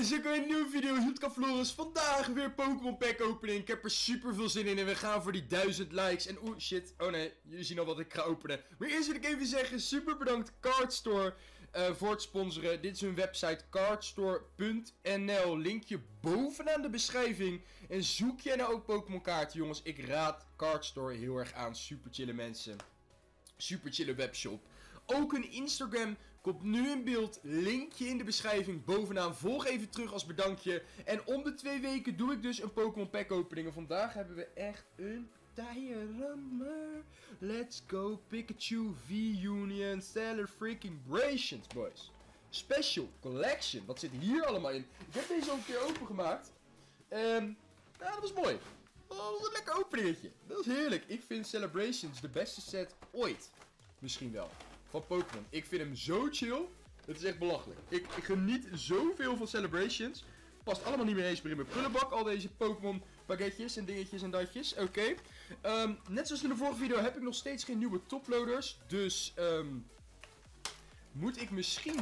jongens, ik een nieuwe video. Hoedka Floris. Vandaag weer Pokémon Pack opening. Ik heb er super veel zin in en we gaan voor die 1000 likes. En oeh, shit. Oh nee, jullie zien al wat ik ga openen. Maar eerst wil ik even zeggen, super bedankt Cardstore uh, voor het sponsoren. Dit is hun website cardstore.nl. Linkje bovenaan de beschrijving. En zoek jij nou ook Pokémon kaarten, jongens. Ik raad Cardstore heel erg aan. Super chille mensen. Super chille webshop. Ook een Instagram komt nu in beeld. Linkje in de beschrijving bovenaan. Volg even terug als bedankje. En om de twee weken doe ik dus een Pokémon pack opening. En vandaag hebben we echt een rammer. Let's go Pikachu V-Union Stellar Freaking Brations, boys. Special Collection. Wat zit hier allemaal in? Ik heb deze ook een keer opengemaakt. En ja, dat was mooi. Oh, was een lekker openingetje. Dat was heerlijk. Ik vind Celebrations de beste set ooit. Misschien wel van Pokémon. Ik vind hem zo chill. Het is echt belachelijk. Ik, geniet zoveel van Celebrations. Past allemaal niet meer eens meer in mijn prullenbak. Al deze Pokémon pakketjes en dingetjes en datjes. Oké. Ehm, net zoals in de vorige video heb ik nog steeds geen nieuwe toploaders. Dus um, moet ik misschien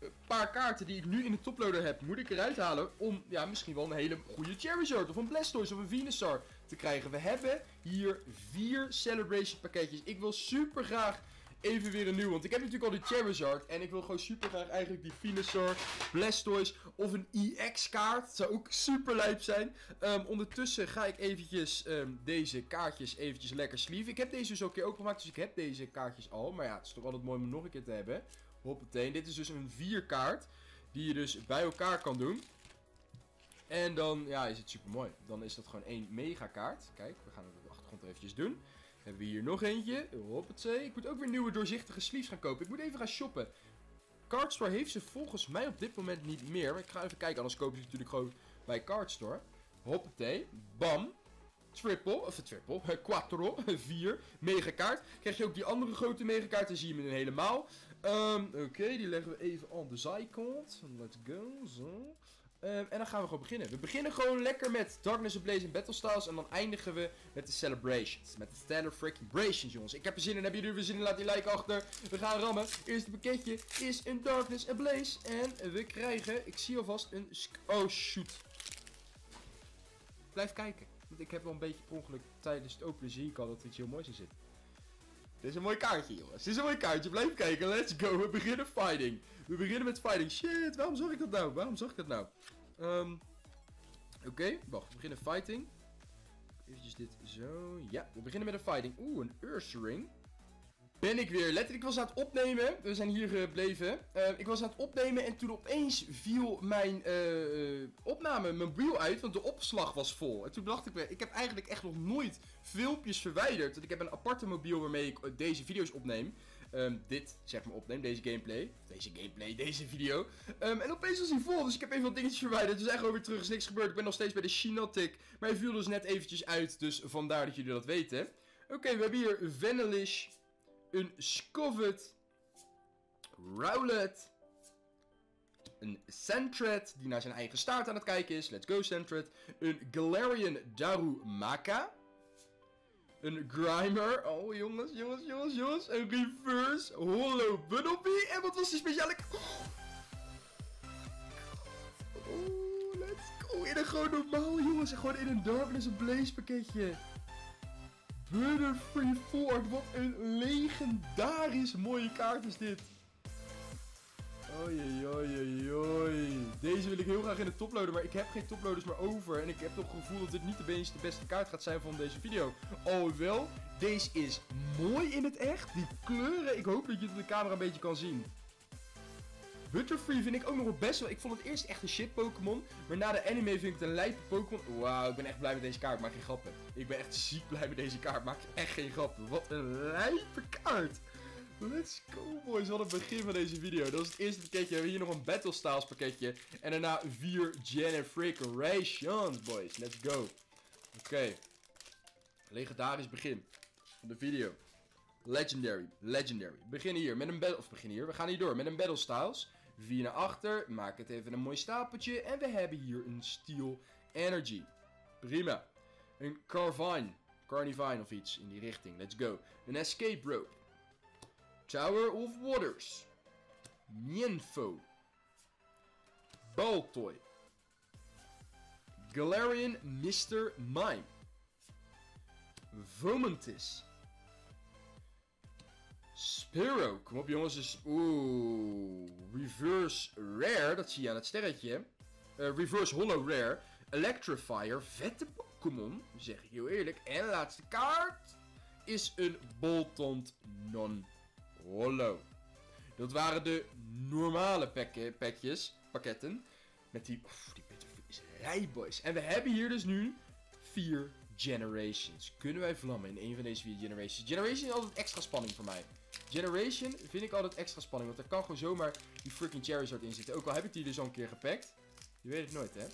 een paar kaarten die ik nu in de toploader heb, moet ik eruit halen om ja, misschien wel een hele goede Charizard of een Blastoise of een Venusaur te krijgen. We hebben hier vier Celebration pakketjes. Ik wil super graag even weer een nieuw. Want ik heb natuurlijk al die Charizard. En ik wil gewoon super graag eigenlijk die Venusaur, Blastoise of een EX kaart. Zou ook super lijp zijn. Um, ondertussen ga ik eventjes um, deze kaartjes eventjes lekker sleeve. Ik heb deze dus ook een keer ook gemaakt. Dus ik heb deze kaartjes al. Maar ja, het is toch altijd mooi om nog een keer te hebben. Hoppatee. Dit is dus een 4 kaart. Die je dus bij elkaar kan doen. En dan ja, is het super mooi. Dan is dat gewoon één mega kaart. Kijk, we gaan het de achtergrond eventjes doen. Hebben we hier nog eentje. Hoppatee. Ik moet ook weer nieuwe doorzichtige sleeves gaan kopen. Ik moet even gaan shoppen. Cardstore heeft ze volgens mij op dit moment niet meer. Maar ik ga even kijken, anders koop ik ze natuurlijk gewoon bij Cardstore. Hoppatee. Bam. Triple, of triple, quattro, 4, megakaart. Krijg je ook die andere grote megakaart, dan zie je hem helemaal. Um, Oké, die leggen we even aan de zijkant. Let's go, zo. Um, en dan gaan we gewoon beginnen. We beginnen gewoon lekker met Darkness Ablaze en Battle Styles. En dan eindigen we met de Celebrations. Met de Stellar Freaking Brations, jongens. Ik heb er zin in. Hebben jullie er zin in? Laat die like achter. We gaan rammen. Eerste pakketje is een Darkness Ablaze. En we krijgen, ik zie alvast een... Oh, shoot. Blijf kijken. Want ik heb wel een beetje ongeluk tijdens het openen zie ik al dat er iets heel moois in zit. Dit is een mooi kaartje, jongens. Dit is een mooi kaartje. Blijf kijken. Let's go. We beginnen fighting. We beginnen met fighting. Shit, waarom zag ik dat nou? Waarom zag ik dat nou? Um, Oké, wacht. We beginnen fighting. Even dit zo. Ja, we beginnen met een fighting. Oeh, een Ursaring ben ik weer. Letterlijk, ik was aan het opnemen. We zijn hier gebleven. Uh, ik was aan het opnemen en toen opeens viel mijn uh, opname, mijn uit, want de opslag was vol. En toen dacht ik ik heb eigenlijk echt nog nooit filmpjes verwijderd. Want ik heb een aparte mobiel waarmee ik deze video's opneem. Um, dit, zeg maar, opneem, deze gameplay. Deze gameplay, deze video. Um, en opeens was hij vol, dus ik heb even wat dingetjes verwijderd. Dus eigenlijk weer terug, is niks gebeurd. Ik ben nog steeds bij de Shinotic. Maar hij viel dus net eventjes uit, dus vandaar dat jullie dat weten. Oké, we hebben hier Vanillish een Scovet, Rowlet, een Sentret die naar zijn eigen staart aan het kijken is. Let's go Sentret. Een Galarian Darumaka. Een Grimer. Oh jongens, jongens, jongens, jongens. Een Reverse Hollow Bunnelby. En wat was die speciale... Oh, let's go. In een gewoon normaal jongens. Gewoon in een Darkness Blaze pakketje. Butterfree Ford. Wat een legendarisch mooie kaart is dit. Oei, Deze wil ik heel graag in de toploader, maar ik heb geen toploaders meer over. En ik heb toch het gevoel dat dit niet de de beste kaart gaat zijn van deze video. Alhoewel, deze is mooi in het echt. Die kleuren, ik hoop dat je het op de camera een beetje kan zien. Butterfree vind ik ook nog wel best wel. Ik vond het eerst echt een shit Pokémon. Maar na de anime vind ik het een lijpe Pokémon. Wauw, ik ben echt blij met deze kaart. Maak geen grappen. Ik ben echt ziek blij met deze kaart. Maak echt geen grappen. Wat een lijpe kaart. Let's go boys, wat het begin van deze video. Dat is het eerste pakketje. We hebben hier nog een Battle Styles pakketje. En daarna vier Rations boys. Let's go. Oké. Okay. Legendarisch begin van de video. Legendary, legendary. We beginnen hier met een battle, of beginnen hier, we gaan hier door met een Battle Styles. 4 naar achter, maak het even een mooi stapeltje. En we hebben hier een Steel Energy. Prima. Een Carvine, Carnivine of iets in die richting. Let's go. Een Escape Rope. Tower of Waters. Mienfo. Baltoy. Galarian Mr. Mime. Vomantis. Spiro. Kom op jongens. Dus, Oeh. Reverse Rare. Dat zie je aan het sterretje. Uh, reverse Hollow Rare. Electrifier. Vette Pokémon. Zeg ik heel eerlijk. En laatste kaart. Is een Boltont non-hollow. Dat waren de normale pakjes. Pakketten. Met die... Oef, die is rijboys. En we hebben hier dus nu vier generations. Kunnen wij vlammen in een van deze vier generations? Generation is altijd extra spanning voor mij. Generation vind ik altijd extra spanning. Want er kan gewoon zomaar die freaking Charizard in zitten. Ook al heb ik die dus al een keer gepakt. Je weet het nooit, hè?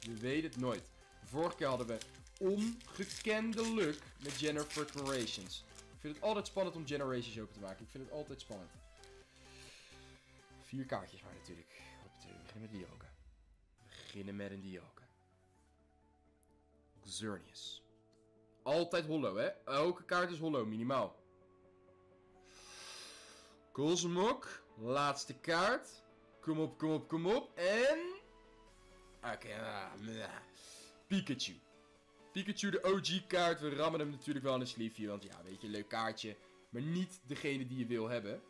Je weet het nooit. Vorige keer hadden we ongekende luck met Generations. Ik vind het altijd spannend om Generations open te maken. Ik vind het altijd spannend. Vier kaartjes maar natuurlijk. We beginnen met Dioga. We beginnen met een Dioga. Xerneas. Altijd hollow, hè? Elke kaart is hollow, minimaal. Cosmog. Laatste kaart. Kom op, kom op, kom op. En... Oké, ah, Pikachu. Pikachu, de OG-kaart. We rammen hem natuurlijk wel in een sleeve. Want ja, weet je, leuk kaartje. Maar niet degene die je wil hebben.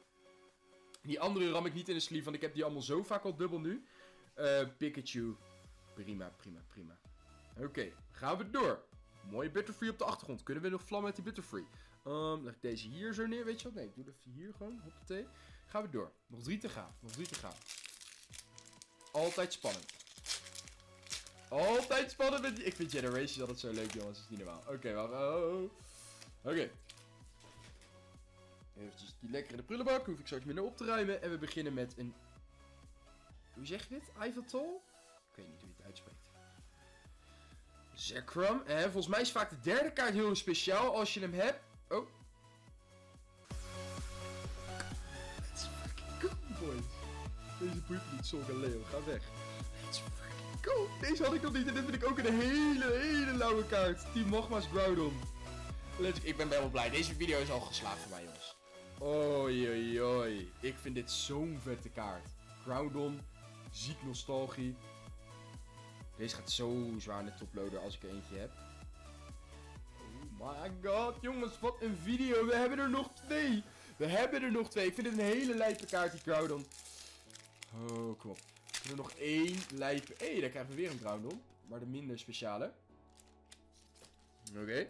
Die andere ram ik niet in de sleeve. Want ik heb die allemaal zo vaak al dubbel nu. Uh, Pikachu. Prima, prima, prima. Oké, gaan we door. Mooie Butterfree op de achtergrond. Kunnen we nog vlammen met die Butterfree? Um, leg ik deze hier zo neer, weet je wat? Nee, ik doe even hier gewoon. Hoppatee. Gaan we door. Nog drie te gaan. Nog drie te gaan. Altijd spannend. Altijd spannend met die... Ik vind Generations altijd zo leuk, jongens. Dat is niet normaal. Oké, wacht. Oh. Oké. Okay. Even die lekker in de prullenbak. Hoef ik straks minder op te ruimen. En we beginnen met een... Hoe zeg je dit? Ivatol? Ik weet niet hoe je het uitspreekt. Zekrom. En volgens mij is vaak de derde kaart heel speciaal als je hem hebt. Oh. Het is fucking cool, boys. Deze boeit niet, Solga Leo. Ga weg. Is fucking cool. Deze had ik nog niet en dit vind ik ook een hele, hele lauwe kaart. Team Magma's Groudon. Let's... Ik ben wel blij. Deze video is al geslaagd voor mij, jongens. Oei, oei, oei. Ik vind dit zo'n vette kaart. Groudon. Ziek nostalgie. Deze gaat zo zwaar in de toploader als ik er eentje heb. My god, jongens, wat een video. We hebben er nog twee. We hebben er nog twee. Ik vind het een hele lijpe kaart, die Groudon. Oh, kom op. We hebben nog één lijpe... Hé, daar krijgen we weer een Groudon. Maar de minder speciale. Oké.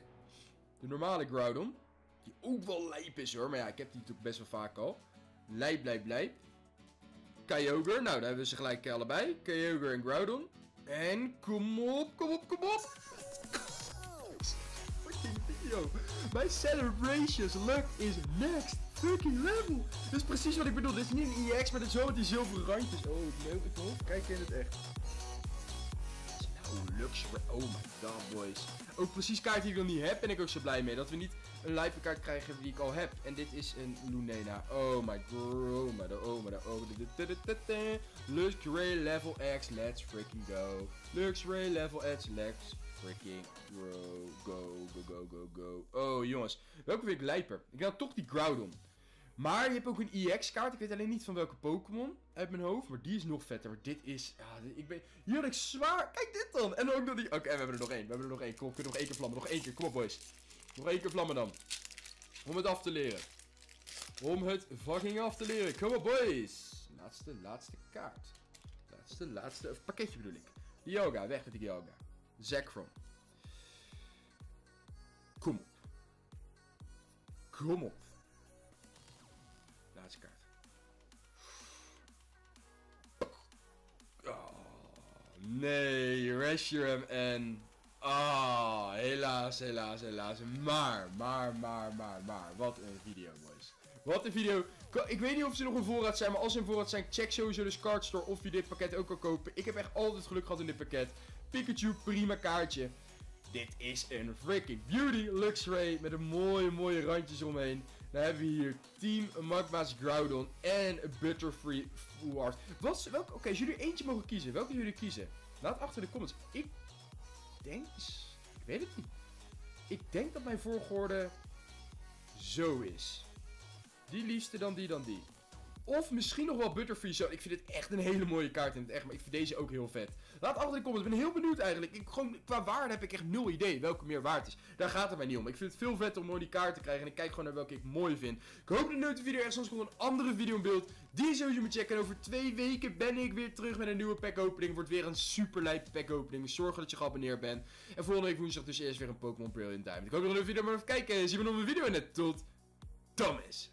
De normale Groudon. Die ook wel lijp is hoor. Maar ja, ik heb die natuurlijk best wel vaak al. Lijp, lijp, lijp. Kyogre. Nou, daar hebben we ze gelijk allebei. Kyogre en Groudon. En kom op, kom op, kom op. Video. Mijn celebrations luck is next fucking level. Dit is precies wat ik bedoel. Dit is niet een EX, maar dit is zo met die zilveren randjes. Oh, nee, ik wil kijken in het echt. Nou, Lux. Oh my god, boys. Ook precies kaart die ik nog niet heb, ben ik ook zo blij mee. Dat we niet een lijpe kaart krijgen die ik al heb. En dit is een Lunena. Oh my god, oh my god, oh oh level X, let's freaking go. Lux Ray level X, let's freaking go, go, go, go, go, go. Oh jongens, welke vind ik lijper? Ik had toch die Groudon. Maar je hebt ook een EX-kaart. Ik weet alleen niet van welke Pokémon uit mijn hoofd. Maar die is nog vetter. Maar dit is... Ja, ik ben... Hier ik zwaar... Kijk dit dan. En ook nog die... Oké, we hebben er nog één. We hebben er nog één. Kom, we kunnen nog één keer vlammen. Nog één keer. Kom op, boys. Nog één keer vlammen dan. Om het af te leren. Om het fucking af te leren. Kom op, boys. Laatste, laatste kaart. Laatste, laatste... Pakketje bedoel ik. Yoga. Weg met die yoga. Zekrom. Kom op. Kom op. Nee, Reshiram en... Ah, helaas, helaas, helaas. Maar, maar, maar, maar, maar. Wat een video, boys. Wat een video. Ik weet niet of ze nog een voorraad zijn, maar als ze een voorraad zijn, check sowieso de Card Store of je dit pakket ook kan kopen. Ik heb echt altijd geluk gehad in dit pakket. Pikachu, prima kaartje. Dit is een freaking beauty Luxray met een mooie, mooie randjes omheen. Dan hebben we hier Team Magma's Groudon en Butterfree Full Art. Wat, welke, oké, als jullie eentje mogen kiezen, welke jullie kiezen? Laat achter de comments. Ik denk, ik weet het niet. Ik denk dat mijn volgorde zo is. Die liefste dan die dan die. Of misschien nog wel Butterfree zo. Ik vind het echt een hele mooie kaart in het echt. Maar ik vind deze ook heel vet. Laat achter in de comments. Ik ben heel benieuwd eigenlijk. Ik, gewoon, qua waarde heb ik echt nul idee welke meer waard is. Daar gaat het mij niet om. Ik vind het veel vetter om mooi die kaart te krijgen. En ik kijk gewoon naar welke ik mooi vind. Ik hoop dat de video echt soms komt een andere video in beeld. Die je sowieso checken. En over twee weken ben ik weer terug met een nieuwe pack opening. Wordt weer een super lijp pack opening. Zorg dat je geabonneerd bent. En volgende week woensdag dus eerst weer een Pokémon Brilliant Diamond. Ik hoop dat je de video maar even kijken. Zien we nog een video net tot Thomas.